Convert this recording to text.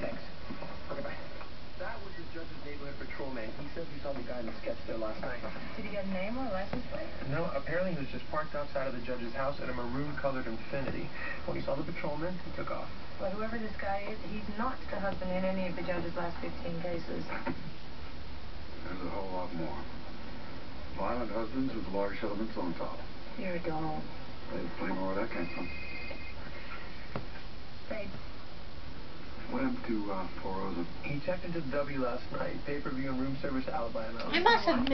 Thanks. Okay, bye. That was the judge's neighborhood patrolman. He says he saw the guy in the sketch there last night. Did he get a name or a license plate? No, apparently he was just parked outside of the judge's house at a maroon-colored Infiniti. When he saw the patrolman, he took off. Well, whoever this guy is, he's not the husband in any of the judge's last 15 cases. There's a whole lot more. Violent husbands with large elements on top. You're a doll. Explain where that came from. To uh, poor Rosa? He checked into the W last night. Pay-per-view and room service alibi. I must have